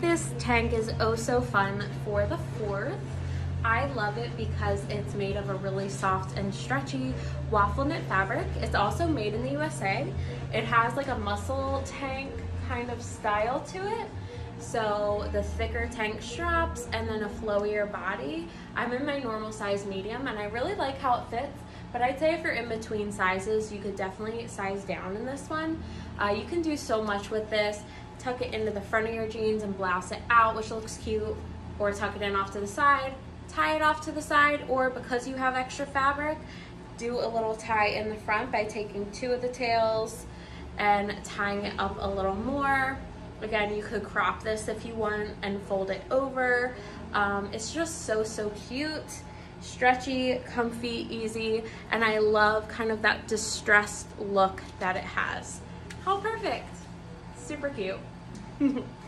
This tank is oh so fun for the 4th. I love it because it's made of a really soft and stretchy waffle knit fabric. It's also made in the USA. It has like a muscle tank kind of style to it. So the thicker tank straps and then a flowier body. I'm in my normal size medium and I really like how it fits. But I'd say if you're in between sizes, you could definitely size down in this one. Uh, you can do so much with this. Tuck it into the front of your jeans and blouse it out, which looks cute. Or tuck it in off to the side, tie it off to the side, or because you have extra fabric, do a little tie in the front by taking two of the tails and tying it up a little more. Again, you could crop this if you want and fold it over. Um, it's just so, so cute, stretchy, comfy, easy, and I love kind of that distressed look that it has. How perfect. Super cute.